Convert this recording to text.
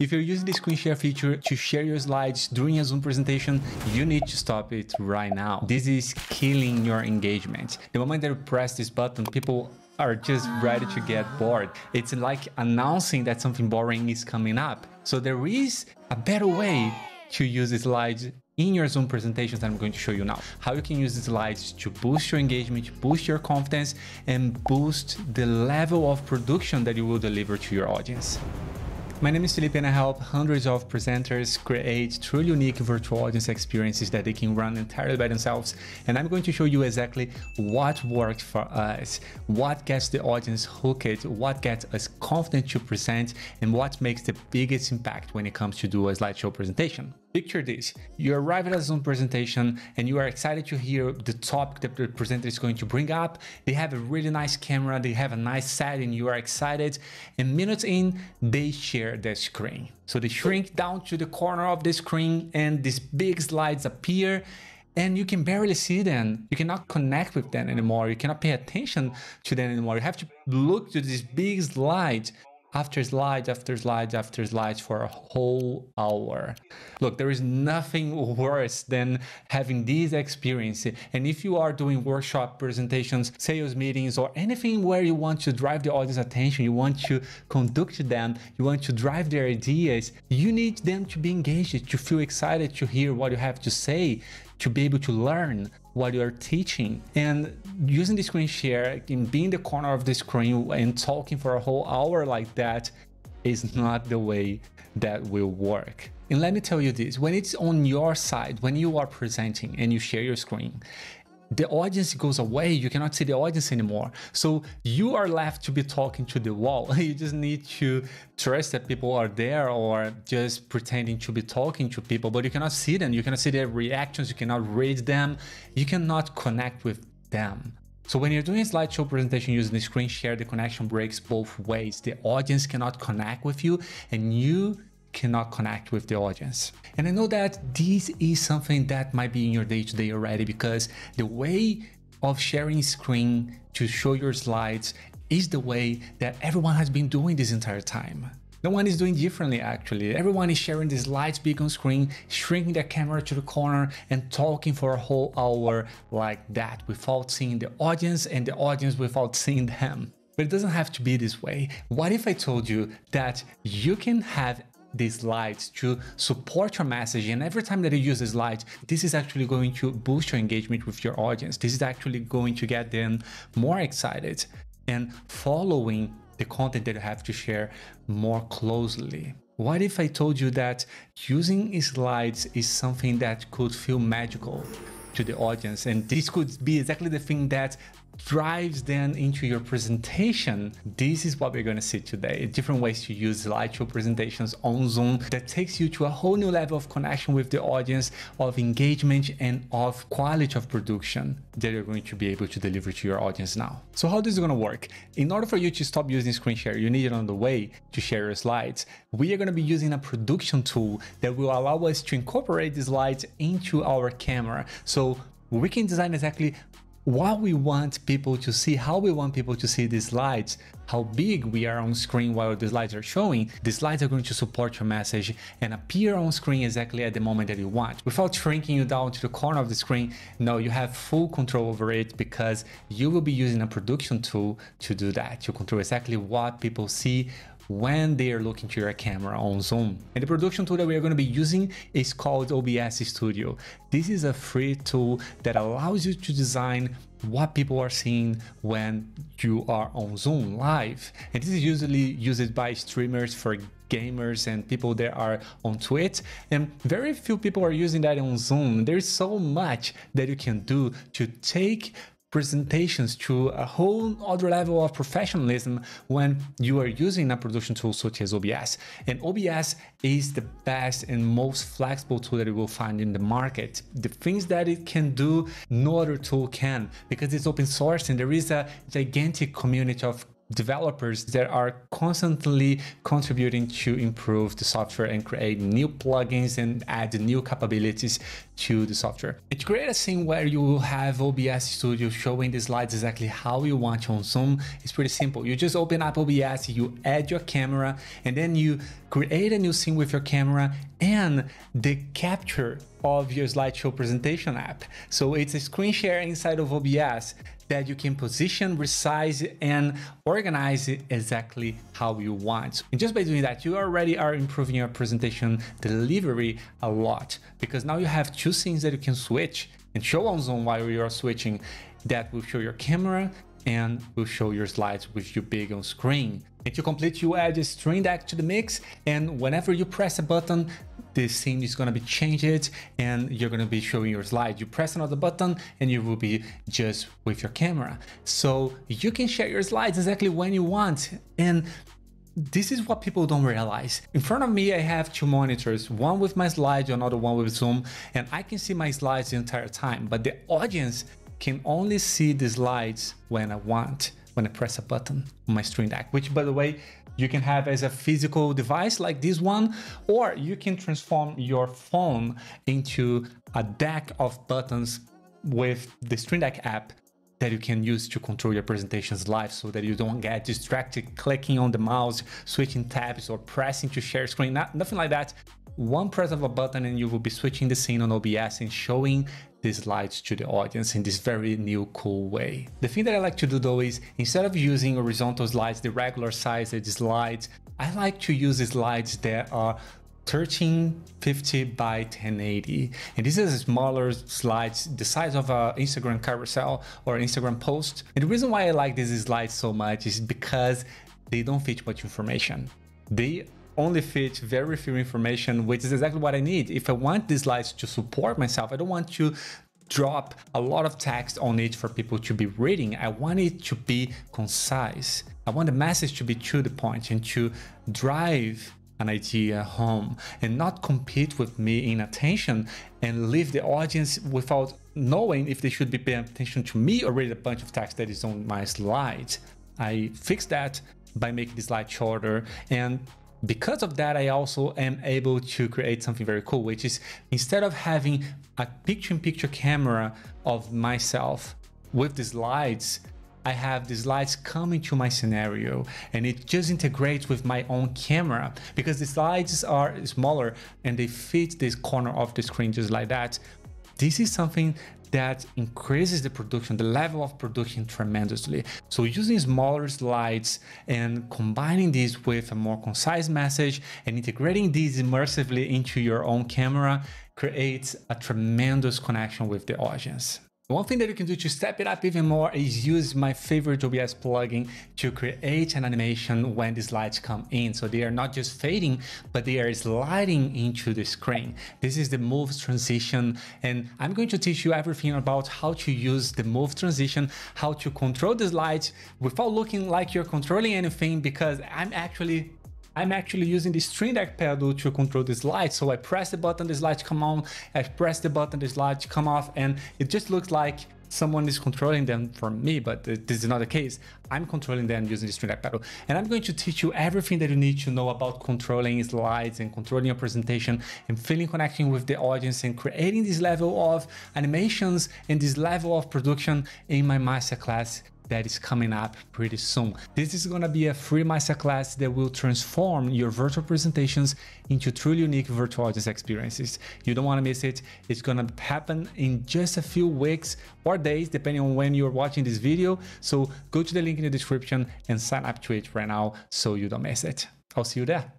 If you're using the screen share feature to share your slides during a Zoom presentation, you need to stop it right now. This is killing your engagement. The moment that you press this button, people are just ready to get bored. It's like announcing that something boring is coming up. So there is a better way to use slides in your Zoom presentations I'm going to show you now. How you can use slides to boost your engagement, boost your confidence, and boost the level of production that you will deliver to your audience. My name is Felippe and I help hundreds of presenters create truly unique virtual audience experiences that they can run entirely by themselves. And I'm going to show you exactly what worked for us, what gets the audience hooked, what gets us confident to present, and what makes the biggest impact when it comes to do a slideshow presentation. Picture this, you arrive at a Zoom presentation and you are excited to hear the topic that the presenter is going to bring up. They have a really nice camera, they have a nice set and you are excited. And minutes in, they share their screen. So they shrink down to the corner of the screen and these big slides appear and you can barely see them. You cannot connect with them anymore. You cannot pay attention to them anymore. You have to look to these big slides after slides after slides after slides for a whole hour. Look, there is nothing worse than having this experience. And if you are doing workshop presentations, sales meetings, or anything where you want to drive the audience attention, you want to conduct them, you want to drive their ideas, you need them to be engaged, to feel excited to hear what you have to say, to be able to learn what you're teaching. And using the screen share and being the corner of the screen and talking for a whole hour like that is not the way that will work. And let me tell you this, when it's on your side, when you are presenting and you share your screen, the audience goes away. You cannot see the audience anymore. So you are left to be talking to the wall. You just need to trust that people are there or just pretending to be talking to people, but you cannot see them. You cannot see their reactions. You cannot read them. You cannot connect with them. So when you're doing a slideshow presentation using the screen share, the connection breaks both ways. The audience cannot connect with you and you cannot connect with the audience. And I know that this is something that might be in your day to day already because the way of sharing screen to show your slides is the way that everyone has been doing this entire time. No one is doing differently actually. Everyone is sharing the slides big on screen, shrinking their camera to the corner and talking for a whole hour like that without seeing the audience and the audience without seeing them. But it doesn't have to be this way. What if I told you that you can have these slides to support your message. And every time that you use the slides, this is actually going to boost your engagement with your audience. This is actually going to get them more excited and following the content that you have to share more closely. What if I told you that using slides is something that could feel magical to the audience and this could be exactly the thing that drives then into your presentation, this is what we're going to see today. Different ways to use slideshow presentations on Zoom that takes you to a whole new level of connection with the audience, of engagement and of quality of production that you're going to be able to deliver to your audience now. So how this is going to work? In order for you to stop using screen share, you need it on the way to share your slides. We are going to be using a production tool that will allow us to incorporate the slides into our camera. So we can design exactly what we want people to see, how we want people to see these slides, how big we are on screen while the slides are showing, the slides are going to support your message and appear on screen exactly at the moment that you want. Without shrinking you down to the corner of the screen, no, you have full control over it because you will be using a production tool to do that, to control exactly what people see when they are looking to your camera on Zoom. And the production tool that we are going to be using is called OBS Studio. This is a free tool that allows you to design what people are seeing when you are on Zoom live. And this is usually used by streamers for gamers and people that are on Twitch. And very few people are using that on Zoom. There's so much that you can do to take presentations to a whole other level of professionalism when you are using a production tool such as OBS. And OBS is the best and most flexible tool that you will find in the market. The things that it can do, no other tool can because it's open source and there is a gigantic community of developers that are constantly contributing to improve the software and create new plugins and add new capabilities to the software. And to create a scene where you will have OBS Studio showing the slides exactly how you want on Zoom, it's pretty simple. You just open up OBS, you add your camera, and then you create a new scene with your camera and the capture of your slideshow presentation app. So it's a screen share inside of OBS that you can position, resize, and organize it exactly how you want. And just by doing that, you already are improving your presentation delivery a lot because now you have two scenes that you can switch and show on Zoom while you are switching that will show your camera and will show your slides with you big on screen. And to complete, you add a Stream Deck to the mix, and whenever you press a button, the scene is going to be changed and you're going to be showing your slide. You press another button and you will be just with your camera. So you can share your slides exactly when you want. And this is what people don't realize. In front of me, I have two monitors, one with my slides, another one with Zoom, and I can see my slides the entire time, but the audience can only see the slides when I want, when I press a button on my Stream Deck, which by the way, you can have as a physical device like this one, or you can transform your phone into a deck of buttons with the Stream Deck app that you can use to control your presentations live so that you don't get distracted clicking on the mouse, switching tabs or pressing to share screen, not, nothing like that. One press of a button and you will be switching the scene on OBS and showing the slides to the audience in this very new cool way. The thing that I like to do though is instead of using horizontal slides, the regular size slides, I like to use slides that are 1350 by 1080 and this is smaller slides the size of an instagram carousel or instagram post. And the reason why i like these slides so much is because they don't fit much information. They only fit very few information which is exactly what i need if i want these slides to support myself i don't want to drop a lot of text on it for people to be reading. I want it to be concise. I want the message to be to the point and to drive an idea home and not compete with me in attention and leave the audience without knowing if they should be paying attention to me or read a bunch of text that is on my slides. I fixed that by making the slide shorter and because of that, I also am able to create something very cool, which is instead of having a picture-in-picture -picture camera of myself with the slides, I have the slides coming to my scenario and it just integrates with my own camera because the slides are smaller and they fit this corner of the screen just like that. This is something that increases the production, the level of production tremendously. So using smaller slides and combining these with a more concise message and integrating these immersively into your own camera creates a tremendous connection with the audience. One thing that you can do to step it up even more is use my favorite OBS plugin to create an animation when the slides come in. So they are not just fading, but they are sliding into the screen. This is the move transition. And I'm going to teach you everything about how to use the move transition, how to control the slides without looking like you're controlling anything because I'm actually I'm actually using the Stream Deck pedal to control the slides. So I press the button, the slides come on, I press the button, the slides come off, and it just looks like someone is controlling them for me, but this is not the case. I'm controlling them using the Stream Deck pedal. And I'm going to teach you everything that you need to know about controlling slides and controlling your presentation and feeling connecting with the audience and creating this level of animations and this level of production in my masterclass that is coming up pretty soon. This is to be a free masterclass that will transform your virtual presentations into truly unique virtual audience experiences. You don't want to miss it. It's to happen in just a few weeks or days, depending on when you're watching this video. So go to the link in the description and sign up to it right now so you don't miss it. I'll see you there.